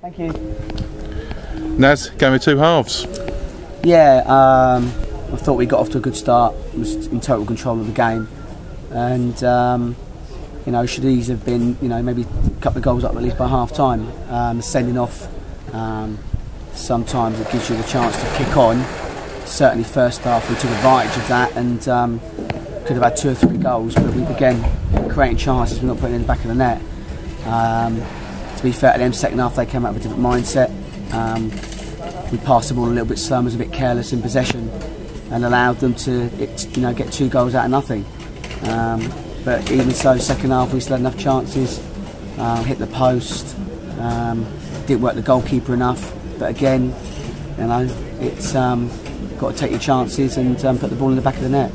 Thank you. Nas, game of two halves. Yeah, um, I thought we got off to a good start. Was in total control of the game, and um, you know should these have been you know maybe a couple of goals up at least by half time. Um, sending off. Um, sometimes it gives you the chance to kick on. Certainly, first half we took advantage of that and um, could have had two or three goals, but we again creating chances, we're not putting it in the back of the net. To be fair to them, second half they came out with a different mindset. Um, we passed the ball a little bit slow, was a bit careless in possession, and allowed them to you know get two goals out of nothing. Um, but even so, second half we still had enough chances, um, hit the post, um, didn't work the goalkeeper enough. But again, you know, it's um, got to take your chances and um, put the ball in the back of the net.